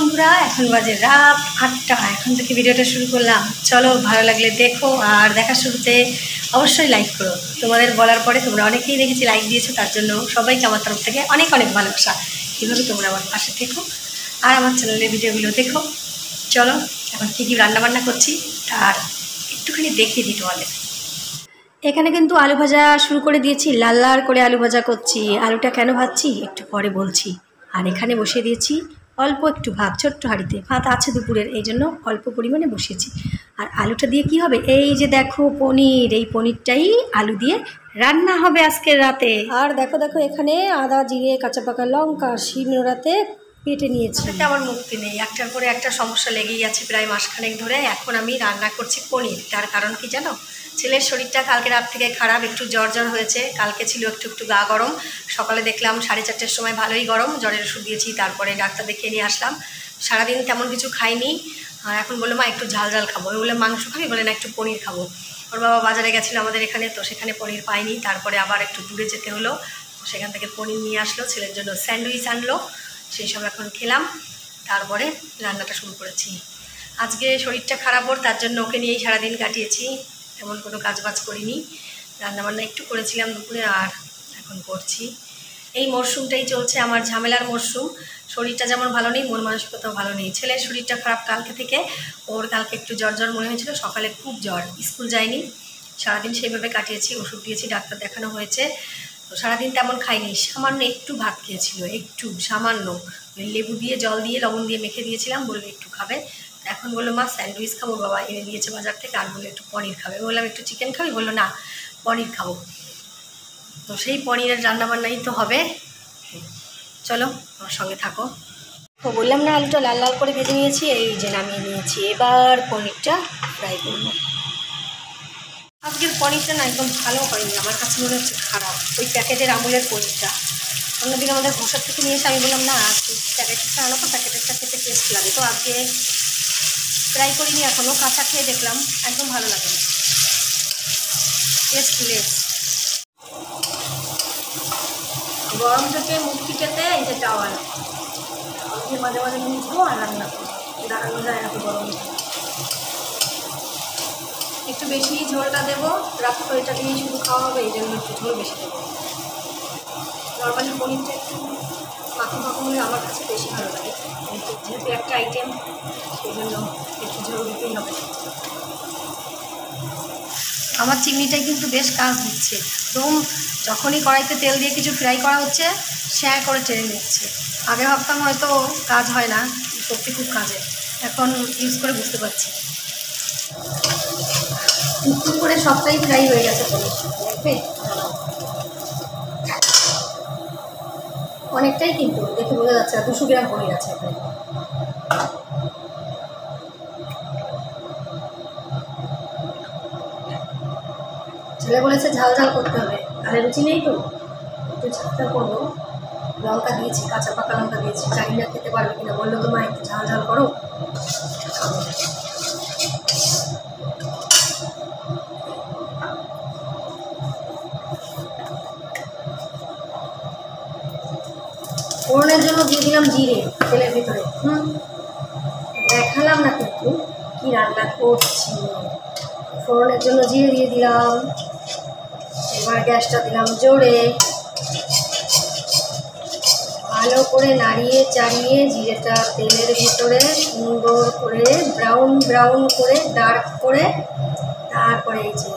বন্ধুরা, এখন বাজে রাত আটটা। এখন থেকে ভিডিওটা শুরু করলাম। চলো, ভালো লাগলে দেখো আর দেখা শুরুতে অবশ্যই লাইক করো। তোমাদের বলার পরে তোমরা অনেকেই দেখেছি লাইক দিয়েছ, তার জন্য সবাইকে আমার তরফ থেকে অনেক অনেক ভালোবাসা। কীভাবে তোমরা আমার পাশে থেকো আর আমার চ্যানেলের ভিডিওগুলো দেখো। চলো, এখন কী কী রান্নাবান্না করছি আর একটুখানি দেখিয়ে দিই তোমাদের। এখানে কিন্তু আলু ভাজা শুরু করে দিয়েছি, লাল লাল করে আলু ভাজা করছি। আলুটা কেন ভাজছি একটু পরে বলছি। আর এখানে বসিয়ে দিয়েছি অল্প একটু ভাত ছোট্ট হাঁড়িতে। ভাত আছে দুপুরের এই জন্য অল্প পরিমাণে বসিয়েছি। আর আলুটা দিয়ে কি হবে? এই যে দেখো পনির এই পনিরটাই আলু দিয়ে রান্না হবে আজকের রাতে। আর দেখো দেখো এখানে আদা জিরে কাঁচা পাকা লঙ্কা শিলনোড়াতে পেটে নিয়েছি। এটাতে আমার মুক্তি নেই। একটার পরে একটা সমস্যা লেগেই আছে প্রায় মাসখানেক ধরে। এখন আমি রান্না করছি পনির। তার কারণ কি জানো? ছেলের শরীরটা কালকে রাত থেকে খারাপ, একটু জ্বর জ্বর হয়েছে। কালকে ছিল একটু একটু গা গরম। সকালে দেখলাম সাড়ে চারটের সময় ভালোই গরম, জ্বরের ওষুধ দিয়েছি, তারপরে ডাক্তার দেখিয়ে নিয়ে আসলাম। সারাদিন তেমন কিছু খাইনি। আর এখন বলল, মা, একটু ঝাল ঝাল খাব। বললাম, মাংস খাবি? বলে, না, একটু পনির খাব। ওর বাবা বাজারে গেছিল আমাদের এখানে, তো সেখানে পনির পাইনি। তারপরে আবার একটু দূরে যেতে হলো। সেখান থেকে পনির নিয়ে আসলো, ছেলের জন্য স্যান্ডউইচ আনলো। সেই সব এখন খেলাম। তারপরে রান্নাটা শুরু করেছি। আজকে শরীরটা খারাপ ওর, তার জন্য ওকে নিয়েই সারাদিন কাটিয়েছি। তেমন কোনো কাজবাজ করিনি। রান্নাবান্না একটু করেছিলাম দুপুরে আর এখন করছি। এই মরশুমটাই চলছে আমার ঝামেলার মরশুম শরীরটা যেমন ভালো নেই, মন মানসিকতাও ভালো নেই। ছেলের শরীরটা খারাপ কালকে থেকে। ওর কালকে একটু জ্বর জ্বর মনে হয়েছিল, সকালে খুব জ্বর। স্কুল যায়নি। সারাদিন সেইভাবে কাটিয়েছি, ওষুধ দিয়েছি, ডাক্তার দেখানো হয়েছে। তো সারাদিন তেমন খাইনি। সামান্য একটু ভাত খেয়েছিল, একটু সামান্য। লেবু দিয়ে জল দিয়ে লবণ দিয়ে মেখে দিয়েছিলাম, বলল একটু খাবে। এখন বলল, মা, স্যান্ডউইচ খাব বাবা। এনে দিয়েছে বাজার থেকে, আর বলল, একটু পনির খাবে। বললাম, একটু চিকেন খাবি? বলল, না, পনির খাব। তো সেই পনিরের রান্নাবান্নাই তো হবে। চলো, আমার সঙ্গে থাকো। তো বললাম, না, আলুটা লাল লাল করে ভেজে নিয়েছি, এই যে নামিয়ে নিয়েছি। এবার পনিরটা ফ্রাই করব। আজকের পনিরটা না একদম ভালো হয়নি, আমার কাছে মনে হচ্ছে খারাপ। ওই প্যাকেটের আমুলের পনিরটা। অন্যদিন আমাদের ঘোষার থেকে নিয়ে এসে আমি বললাম, না প্যাকেটেরটা আনো তো, প্যাকেটেরটা খেতে টেস্ট লাগে। তো আজকে ট্রাই করিনি এখনও কাঁচা খেয়ে দেখলাম, একদম ভালো লাগে না গরম থেকে মুক্তি পেতে এই যে টাওয়াল আমি মাঝে মাঝে মুছবো আর রান্না করব। দাঁড়ানো যায় না গরম। একটু বেশি ঝোলটা দেবো রাত্রে এটা দিয়েই শুধু খাওয়া হবে, এই জন্য একটু ঝোল বেশি দেবো। নর্মালি পনিরটা একটু মাখো মাখো আমার কাছে বেশি ভালো লাগে। যেহেতু একটা আইটেম সেই জন্য একটু ঝোল হবে আমার চিমনিটাই কিন্তু বেশ কাজ দিচ্ছে। একদম যখনই কড়াইতে তেল দিয়ে কিছু ফ্রাই করা হচ্ছে শ্যাঁ করে টেনে নিচ্ছে। আগে ভাবতাম হয়তো কাজ হয় না, সত্যি খুব কাজে। এখন ইউজ করে বুঝতে পারছি। টুকটুক করে সবটাই ফ্রাই হয়ে গেছে। দেখবে? অনেকটাই কিন্তু দেখে বোঝা যাচ্ছে না, দুশো গ্রাম আছে এখানে। ছেলে বলেছে ঝাল ঝাল করতে হবে। আর রুচি নেই তো? একটু ঝালটা করব। লঙ্কা দিয়েছি, কাঁচা পাকা লঙ্কা দিয়েছি। না খেতে পারবে কিনা বলল তো মা, একটু ঝাল ঝাল করো। ফোড়নের জন্য দিয়ে দিলাম জিরে তেলের ভিতরে। হুম? দেখালাম না কিন্তু কি রান্না করছি। ফোড়নের জন্য জিরে দিয়ে দিলাম। এবার গ্যাসটা দিলাম জোরে। ভালো করে নাড়িয়ে চাড়িয়ে জিরেটা তেলের ভিতরে সুন্দর করে ব্রাউন ব্রাউন করে ডার্ক করে তারপরে এই যে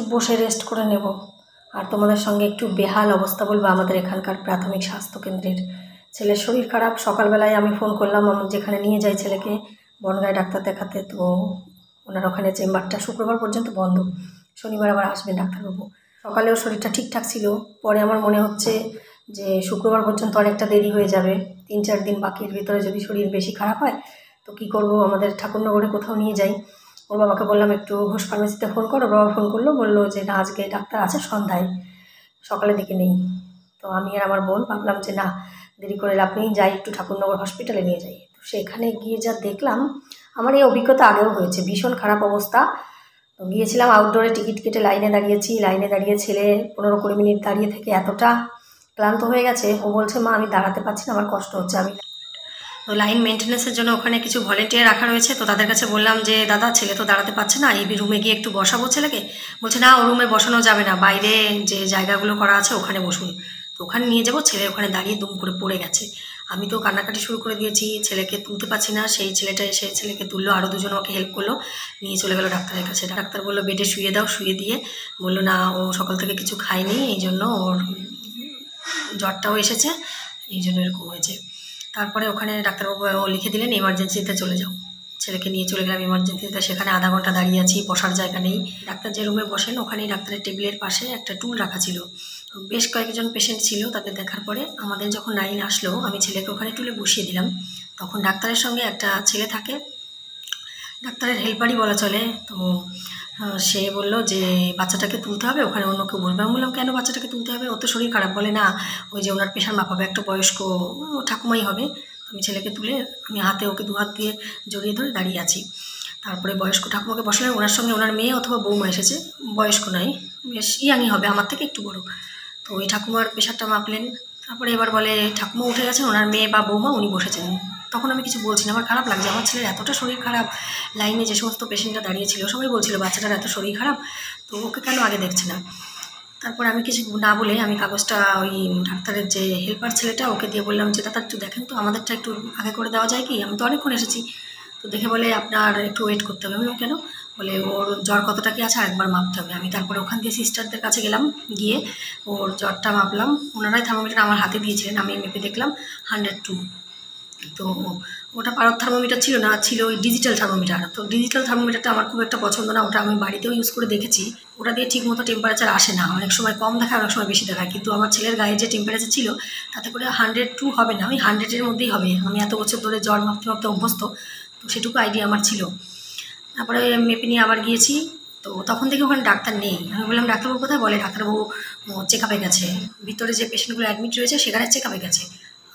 একটু বসে রেস্ট করে নেব। আর তোমাদের সঙ্গে একটু বেহাল অবস্থা বলব আমাদের এখানকার প্রাথমিক স্বাস্থ্যকেন্দ্রের। ছেলের শরীর খারাপ, সকালবেলায় আমি ফোন করলাম, আমি যেখানে নিয়ে যাই ছেলেকে বনগায় ডাক্তার দেখাতে, তো ওনার ওখানে চেম্বারটা শুক্রবার পর্যন্ত বন্ধ। শনিবার আবার আসবেন ডাক্তারবাবু। সকালেও শরীরটা ঠিকঠাক ছিল, পরে আমার মনে হচ্ছে যে শুক্রবার পর্যন্ত অনেকটা দেরি হয়ে যাবে। তিন চার দিন বাকির ভিতরে যদি শরীর বেশি খারাপ হয়, তো কী করব? আমাদের ঠাকুরনগরে কোথাও নিয়ে যাই। ওর বাবাকে বললাম, একটু ঘোষ ফার্মেসিতে ফোন করো। বাবা ফোন করল, বলল যে, না, আজকে ডাক্তার আছে সন্ধ্যায়, সকালের দিকে নেই। তো আমি আর আমার বোন ভাবলাম যে, না, দেরি করে লাভ নেই, যাই একটু ঠাকুরনগর হসপিটালে নিয়ে যাই। তো সেখানে গিয়ে যা দেখলাম, আমার এই অভিজ্ঞতা আগেও হয়েছে, ভীষণ খারাপ অবস্থা। তো গিয়েছিলাম আউটডোরে টিকিট কেটে লাইনে দাঁড়িয়েছি লাইনে দাঁড়িয়ে ছেলে পনেরো কুড়ি মিনিট দাঁড়িয়ে থেকে এতটা ক্লান্ত হয়ে গেছে। ও বলছে, মা, আমি দাঁড়াতে পারছি না, আমার কষ্ট হচ্ছে, আমি তো লাইন মেনটেন্যান্সের জন্য ওখানে কিছু ভলেন্টিয়ার রাখা রয়েছে। তো তাদের কাছে বললাম যে, দাদা, ছেলে তো দাঁড়াতে পারছে না, এই রুমে গিয়ে একটু বসাবো ছেলেকে? বলছে, না, ও রুমে বসানো যাবে না, বাইরে যে জায়গাগুলো করা আছে ওখানে বসুন। তো ওখানে নিয়ে যাব, ছেলে ওখানে দাঁড়িয়ে দুম করে পড়ে গেছে। আমি তো কান্নাকাটি শুরু করে দিয়েছি, ছেলেকে তুলতে পারছি না, সেই ছেলেটা এসে, ছেলেকে তুললো আরও দুজন ওকে হেল্প করল, নিয়ে চলে গেলো ডাক্তারের কাছে। ডাক্তার বলল, বেডে শুয়ে দাও, শুয়ে দিয়ে। বলল, না, ও সকাল থেকে কিছু খায়নি, এই জন্য ওর জ্বরটাও এসেছে, এই জন্য এরকম হয়েছে। তারপরে ওখানে ডাক্তারবাবু লিখে দিলেন এমার্জেন্সিতে চলে যাও। ছেলেকে নিয়ে চলে গেলাম এমার্জেন্সিতে সেখানে আধা ঘণ্টা দাঁড়িয়ে আছি, বসার জায়গা নেই। ডাক্তার যে রুমে বসেন, ওখানেই ডাক্তারের টেবিলের পাশে একটা টুল রাখা ছিল। বেশ কয়েকজন পেশেন্ট ছিল তাদের দেখার পরে আমাদের যখন লাইন আসলো, আমি ছেলেকে ওখানে টুলে বসিয়ে দিলাম। তখন ডাক্তারের সঙ্গে একটা ছেলে থাকে, ডাক্তারের হেল্পারই বলা চলে। তো সে বলল যে, বাচ্চাটাকে তুলতে হবে, ওখানে অন্য কেউ বলবে। আমি বললাম, কেন বাচ্চাটাকে তুলতে হবে? ও তো শরীর খারাপ, বলে না, ওই যে ওনার প্রেশার মাপাবে একটা বয়স্ক ঠাকুমাই হবে। আমি ছেলেকে তুলে, আমি হাতে ওকে দু হাত দিয়ে জড়িয়ে ধরে দাঁড়িয়ে আছি। তারপরে বয়স্ক ঠাকুমাকে বসালেন ওনার সঙ্গে ওনার মেয়ে অথবা বৌমা এসেছে, বয়স্ক নয়, বেশ ইয়াংই হবে, আমার থেকে একটু বড়। তো ওই ঠাকুমার প্রেশারটা মাপলেন। তারপরে এবার বলে, ঠাকুমা উঠে গেছেন, ওনার মেয়ে বা বৌমা, উনি বসেছেন। তখন আমি কিছু বলছি না, আমার খারাপ লাগছে, আমার ছেলের এতটা শরীর খারাপ, লাইনে যে সমস্ত পেশেন্টরা দাঁড়িয়েছিল, সবাই বলছিল, বাচ্চাটার এত শরীর খারাপ, তো ওকে কেন আগে দেখছে না? তারপর আমি কিছু না বলে আমি কাগজটা ওই ডাক্তারের যে হেল্পার ছেলেটা, ওকে দিয়ে বললাম যে, দাদা, একটু দেখেন তো, আমাদেরটা একটু আগে করে দেওয়া যায় কি? আমি তো অনেকক্ষণ এসেছি। তো দেখে বলে, আপনার একটু ওয়েট করতে হবে। আমি কেন? বলে, ওর জ্বর কতটা কি আছে আরেকবার মাপতে হবে। আমি তারপরে ওখান দিয়ে সিস্টারদের কাছে গেলাম, গিয়ে ওর জ্বরটা মাপলাম। ওনারাই থার্মোমিটার আমার হাতে দিয়েছিলেন, আমি মেপে দেখলাম হান্ড্রেড টু তো ওটা পারদ থার্মোমিটার ছিল না, ছিল ওই ডিজিটাল থার্মোমিটার। তো ডিজিটাল থার্মোমিটারটা আমার খুব একটা পছন্দ না, ওটা আমি বাড়িতেও ইউজ করে দেখেছি। ওটা দিয়ে ঠিক মতো টেম্পারেচার আসে না, অনেক সময় কম দেখায়, অনেক সময় বেশি দেখায়। কিন্তু আমার ছেলের গায়ে যে টেম্পারেচার ছিল, তাতে করে হান্ড্রেড টু হবে না, ওই হান্ড্রেডের মধ্যেই হবে। আমি এত বছর ধরে জ্বর মাপতে মাপতে অভ্যস্ত, তো সেটুকু আইডিয়া আমার ছিল। তারপরে মেপে নিয়ে আবার গিয়েছি, তো তখন থেকে ওখানে ডাক্তার নেই। আমি বললাম, ডাক্তারবাবু কোথায় বলে? ডাক্তারবাবু চেক আপে গেছে। ভিতরে যে পেশেন্টগুলো অ্যাডমিট রয়েছে, সেখানে চেক আপে গেছে।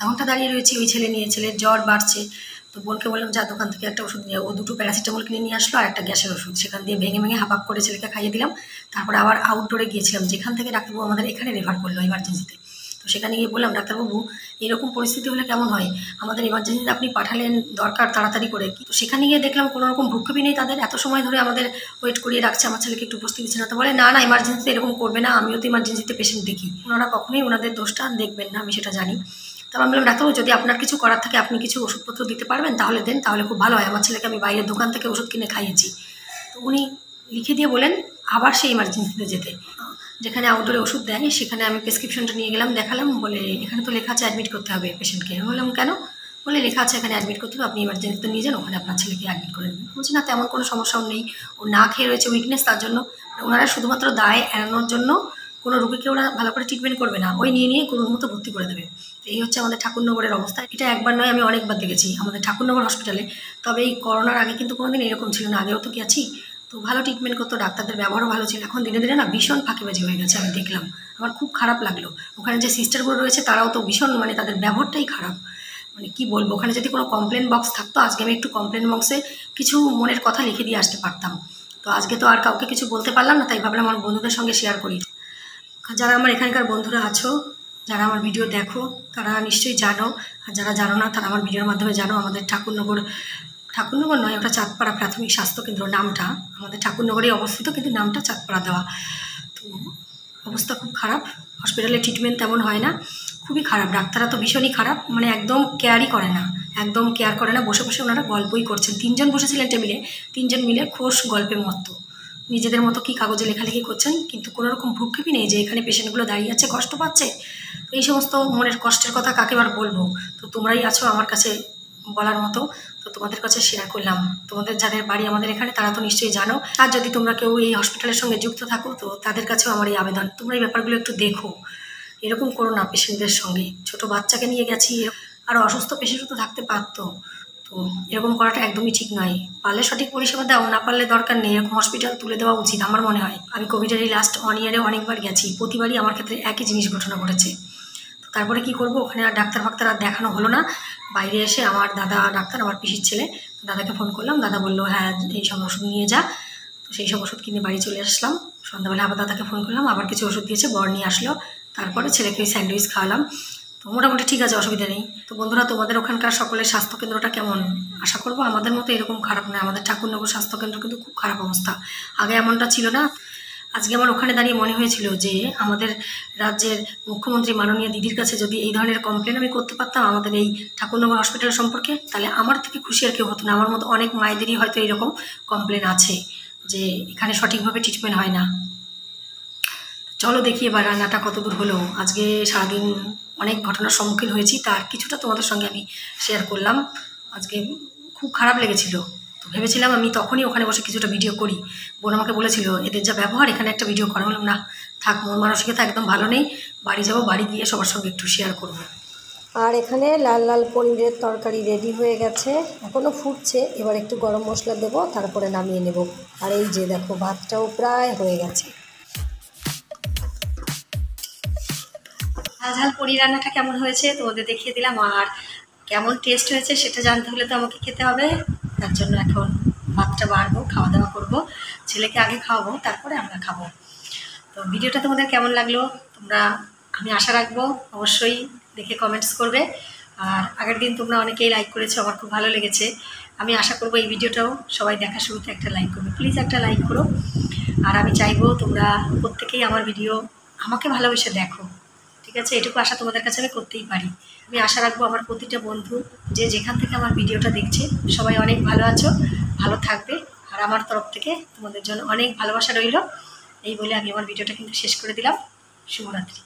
তখনটা দাঁড়িয়ে রয়েছি, ওই ছেলে নিয়ে, ছেলের জ্বর বাড়ছে। তো বোনকে বললাম, যা দোকান থেকে একটা ওষুধ নিয়ে ও দুটো প্যারাসিটামল কিনে নিয়ে আসলো আর একটা গ্যাসের ওষুধ। সেখান দিয়ে ভেঙে ভেঙে হাফ করে ছেলেকে খাইয়ে দিলাম। তারপরে আবার আউটডোরে গিয়েছিলাম। যেখান থেকে ডাক্তারবাবু আমাদের এখানে রেফার করল এমার্জেন্সিতে তো সেখানে গিয়ে বললাম, ডাক্তারবাবু, এরকম পরিস্থিতি হলে কেমন হয়? আমাদের এমার্জেন্সিতে আপনি পাঠালেন দরকার তাড়াতাড়ি করে। তো সেখানে গিয়ে দেখলাম, কোনো রকম ভুক্কপি নেই তাদের। এত সময় ধরে আমাদের ওয়েট করিয়ে রাখছে, আমার ছেলেকে একটু উপস্থিত দিচ্ছে না। তো বলে, না না এমার্জেন্সিতে এরকম করবে না, আমিও তো এমার্জেন্সিতে পেশেন্ট দেখি। ওনারা কখনোই ওনাদের দোষটা দেখবেন না, আমি সেটা জানি। তারপর আমি বললাম, ডাক্তারবাবু, যদি আপনার কিছু করার থাকে, আপনি কিছু ওষুধপত্র দিতে পারবেন, তাহলে দেন, তাহলে খুব ভালো হয়। আমার ছেলেকে আমি বাইরের দোকান থেকে ওষুধ কিনে খাইয়েছি। তো উনি লিখে দিয়ে বলেন, আবার সেই ইমার্জেন্সিতে যেতে। যেখানে আউটডোরে ওষুধ দেয়, সেখানে আমি প্রেসক্রিপশনটা নিয়ে গেলাম, দেখালাম, বলে এখানে তো লেখা আছে অ্যাডমিট করতে হবে পেশেন্টকে আমি বললাম, কেন? বলে লেখা আছে এখানে অ্যাডমিট করতে হবে, আপনি ইমার্জেন্সিতে নিয়ে যান, ওখানে আপনার ছেলেকে অ্যাডমিট করে নেবেন। বলছি, না, তেমন কোনো সমস্যাও নেই, ও না খেয়ে রয়েছে উইকনেস তার জন্য ওনারা শুধুমাত্র দায় এড়ানোর জন্য কোনো রুগীকে ওরা ভালো করে ট্রিটমেন্ট করবে না। ওই নিয়ে নিয়ে কোনো মতো ভর্তি করে দেবে। এই হচ্ছে আমাদের ঠাকুরনগরের অবস্থা। এটা একবার নয়, আমি অনেকবার দেখেছি আমাদের ঠাকুরনগর হসপিটালে তবে এই করোনার আগে কিন্তু কোনোদিন এরকম ছিল না, আগেও তো কি আছি? তো ভালো ট্রিটমেন্ট করতো, ডাক্তারদের ব্যবহারও ভালো ছিল। এখন দিনে দিনে না ভীষণ ফাঁকিবাজি হয়ে গেছে, আমি দেখলাম। আমার খুব খারাপ লাগল। ওখানে যে সিস্টারগুলো রয়েছে, তারাও তো ভীষণ মানে তাদের ব্যবহারটাই খারাপ। মানে কি বলব, ওখানে যদি কোনো কমপ্লেন বক্স থাকতো, আজকে আমি একটু কমপ্লেন বক্সে কিছু মনের কথা লিখে দিয়ে আসতে পারতাম। তো আজকে তো আর কাউকে কিছু বলতে পারলাম না, তাই ভাবলাম আমার বন্ধুদের সঙ্গে শেয়ার করি। যারা আমার এখানকার বন্ধুরা আছো যারা আমার ভিডিও দেখো, তারা নিশ্চয়ই জানো। আর যারা জানো না, তারা আমার ভিডিওর মাধ্যমে জানো আমাদের ঠাকুরনগর ঠাকুরনগর নয়, ওটা চাঁদপাড়া প্রাথমিক স্বাস্থ্যকেন্দ্র নামটা। আমাদের ঠাকুরনগরে অবস্থিত, কিন্তু নামটা চাঁদপাড়া দেওয়া। তো অবস্থা খুব খারাপ। হসপিটালে ট্রিটমেন্ট তেমন হয় না। খুবই খারাপ। ডাক্তাররা তো ভীষণই খারাপ। মানে একদম কেয়ারই করে না। একদম কেয়ার করে না। বসে বসে ওনারা গল্পই করছেন। তিনজন বসেছিলেন টেবিলে। তিনজন মিলে খোশ গল্পে মতো নিজেদের মতো কি কাগজে লেখালেখি করছেন? কিন্তু কোনো রকম ভ্রুক্ষেপই নেই যে এখানে পেশেন্টগুলো দাঁড়িয়ে আছে, কষ্ট পাচ্ছে? এই সমস্ত মনের কষ্টের কথা কাকে বার বলব? তো তোমরাই আছো আমার কাছে বলার মতো। তো তোমাদের কাছে শেয়ার করলাম। তোমাদের যাদের বাড়ি আমাদের এখানে, তারা তো নিশ্চয়ই জানো। আর যদি তোমরা কেউ এই হসপিটালের সঙ্গে যুক্ত থাকো, তো তাদের কাছেও আমার এই আবেদন। তোমরা এই ব্যাপারগুলো একটু দেখো। এরকম করো না পেশেন্টদের সঙ্গে। ছোট বাচ্চাকে নিয়ে গেছি আর অসুস্থ পেশেন্টও তো থাকতে পারতো। তো এরকম করাটা একদমই ঠিক নয়। পারলে সঠিক পরিষেবা দাও, না পারলে দরকার নেই। এরকম হসপিটাল তুলে দেওয়া উচিত আমার মনে হয়। আমি কোভিডের এই লাস্ট ওয়ান ইয়ারে অনেকবার গেছি। প্রতিবারই আমার ক্ষেত্রে একই জিনিস ঘটনা ঘটেছে। তারপরে কি করব? ওখানে আর ডাক্তার ফাক্তার আর দেখানো হলো না। বাইরে এসে আমার দাদা ডাক্তার, আমার পিসির ছেলে দাদাকে ফোন করলাম। দাদা বলল হ্যাঁ এই সব ওষুধ নিয়ে যা। তো সেই সব ওষুধ কিনে বাড়ি চলে আসলাম। সন্ধ্যাবেলা আবার দাদাকে ফোন করলাম। আবার কিছু ওষুধ দিয়েছে, বর নিয়ে আসলো। তারপরে ছেলেকে স্যান্ডউইচ খাওয়ালাম। মোটামুটি ঠিক আছে, অসুবিধা নেই। তো বন্ধুরা, তোমাদের ওখানকার সকলের স্বাস্থ্যকেন্দ্রটা কেমন? আশা করব আমাদের মতো এরকম খারাপ নয়। আমাদের ঠাকুরনগর স্বাস্থ্যকেন্দ্র কিন্তু খুব খারাপ অবস্থা। আগে এমনটা ছিল না। আজকে আমার ওখানে দাঁড়িয়ে মনে হয়েছিল যে, আমাদের রাজ্যের মুখ্যমন্ত্রী মাননীয় দিদির কাছে যদি এই ধরনের কমপ্লেন আমি করতে পারতাম, আমাদের এই ঠাকুরনগর হসপিটাল সম্পর্কে, তাহলে আমার থেকে খুশি আর কেউ হতো না। আমার মতো অনেক মায়েদেরই হয়তো এরকম কমপ্লেন আছে যে, এখানে সঠিকভাবে ট্রিটমেন্ট হয় না। চলো দেখি এবার রান্নাটা কত দূর হলো। আজকে সারাদিন অনেক ঘটনার সম্মুখীন হয়েছি, তার কিছুটা তোমাদের সঙ্গে আমি শেয়ার করলাম। আজকে খুব খারাপ লেগেছিল। তো ভেবেছিলাম আমি তখনই ওখানে বসে কিছুটা ভিডিও করি। বোন আমাকে বলেছিল, এদের যা ব্যবহার, এখানে একটা ভিডিও করা বললাম না। থাক, মন মানসিকতা একদম ভালো নেই। বাড়ি যাব, বাড়ি গিয়ে সবার সঙ্গে একটু শেয়ার করব। আর এখানে লাল লাল পনিরের তরকারি রেডি হয়ে গেছে। এখনও ফুটছে। এবার একটু গরম মশলা দেবো, তারপরে নামিয়ে নেব। আর এই যে দেখো, ভাতটাও প্রায় হয়ে গেছে। ঝাল পনির রান্নাটা কেমন হয়েছে তোমাদের দেখিয়ে দিলাম আর কেমন টেস্ট হয়েছে সেটা জানতে হলে তো আমাকে খেতে হবে। তার জন্য এখন ভাতটা বাড়বো খাওয়া দাওয়া করব, ছেলেকে আগে খাওয়াবো, তারপরে আমরা খাব। তো ভিডিওটা তোমাদের কেমন লাগল তোমরা আমি আশা রাখব অবশ্যই দেখে কমেন্টস করবে। আর আগের দিন তোমরা অনেকেই লাইক করেছ, আমার খুব ভালো লেগেছে। আমি আশা করব এই ভিডিওটাও সবাই দেখা শুরুতে একটা লাইক করবে। প্লিজ একটা লাইক করো। আর আমি চাইব তোমরা প্রত্যেকেই আমার ভিডিও আমাকে ভালোবেসে দেখো। ঠিক আছে এটুকু আশা তোমাদের কাছে আমি করতেই পারি। আমি আশা রাখব আমার প্রতিটা বন্ধু যে যেখান থেকে আমার ভিডিওটা দেখছে, সবাই অনেক ভালো আছো, ভালো থাকবে। আর আমার তরফ থেকে তোমাদের জন্য অনেক ভালোবাসা রইল। এই বলে আমি আমার ভিডিওটা কিন্তু শেষ করে দিলাম। শুভরাত্রি।